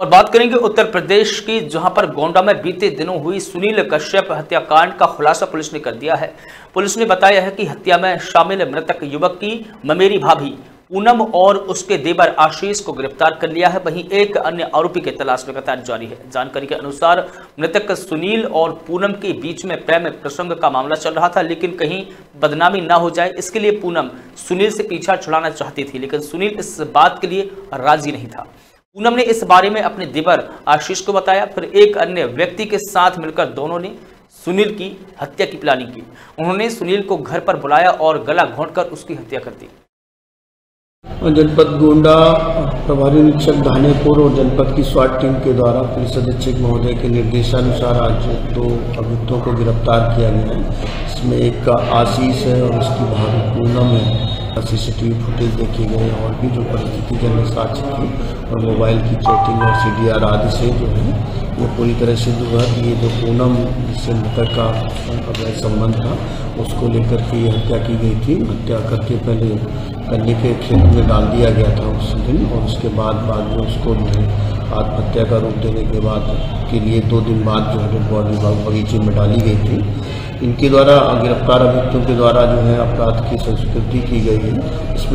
और बात करेंगे उत्तर प्रदेश की, जहाँ पर गोंडा में बीते दिनों हुई सुनील कश्यप हत्याकांड का खुलासा पुलिस ने कर दिया है। पुलिस ने बताया है कि हत्या में शामिल मृतक युवक की ममेरी भाभी, पूनम और उसके देवर आशीष को गिरफ़्तार कर लिया है। वहीं एक अन्य आरोपी की तलाश लगातार जारी है। जानकारी के अनुसार मृतक सुनील और पूनम के बीच में प्रेम प्रसंग का मामला चल रहा था, लेकिन कहीं बदनामी ना हो जाए, इसके लिए पूनम सुनील से पीछा छुड़ाना चाहती थी, लेकिन सुनील इस बात के लिए राज़ी नहीं था। पूनम ने इस बारे में अपने दिवर आशीष को बताया। फिर एक अन्य व्यक्ति के साथ मिलकर दोनों ने सुनील की हत्या की प्लानिंग की। उन्होंने सुनील को घर पर बुलाया और गला घोंटकर उसकी हत्या कर दी। जनपद गोंडा, प्रभारी निरीक्षक धानेपुर और जनपद की स्वाट टीम के द्वारा पुलिस अधीक्षक महोदय के निर्देशानुसार आज दो अभियुक्तों को गिरफ़्तार किया गया है। इसमें एक का आशीष है और उसकी भाभी पूनम है। सीसीटीवी फुटेज देखे गए और भी जो परिस्थिति के अंदर साक्ष्य थी और मोबाइल की चैटिंग और सीडीआर आदि से जो है, वो पूरी तरह से जो है, ये जो पूनम जिससे मृतक का अवैध संबंध था, उसको लेकर के ये हत्या की गई थी। हत्या करके पहले गन्ने के खेत में डाल दिया गया था उस दिन और उसके बाद बाद में उसको जो है आत्महत्या का रूप देने के बाद के लिए दो दिन बाद जो है बॉडी बगीचे में डाली गई थी। इनके द्वारा गिरफ़्तार अभियुक्तों के द्वारा जो है अपराध की संस्कृति की गई है। इसमें